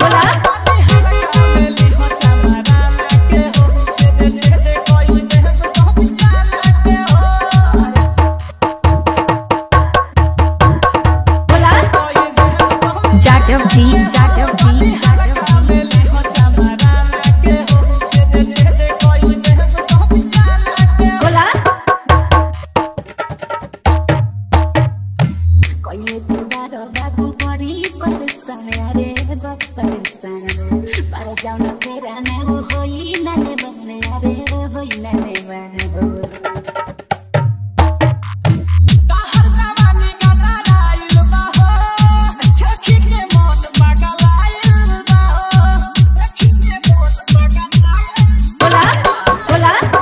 बोला। बोला। जाटव जी जाटव कहिले दुबार बाबु परी परेसान अरे जब परेसान पर जाउन फेरा ने होइन ने भन्ने अरे होइन ने भन्ने बोला बोला।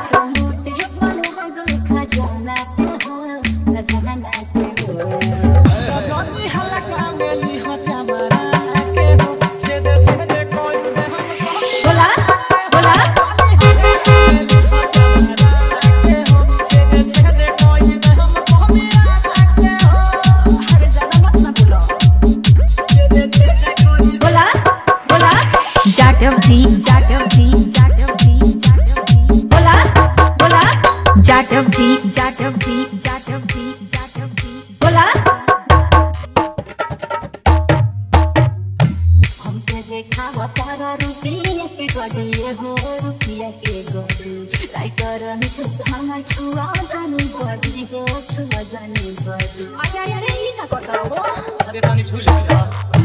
जाटव जी जाटव जी जाटव जी जाटव जी बोला बोला जाटव जी जाटव जी जाटव जी जाटव जी बोला हमके देखाव तार रुपियाँ के गडिए हो रुपियाँ के गडी राइटर मिसेसँग छुवा जानु पर्ने हो छुवा जानु पर्ने अरे अरे यी का गर्दा हो बोला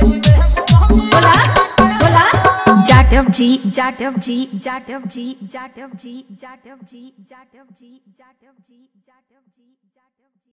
बोला बोला जाटव जी जाटव जी जाटव जी जाटव जी जाटव जी जाटव जी जाटव जी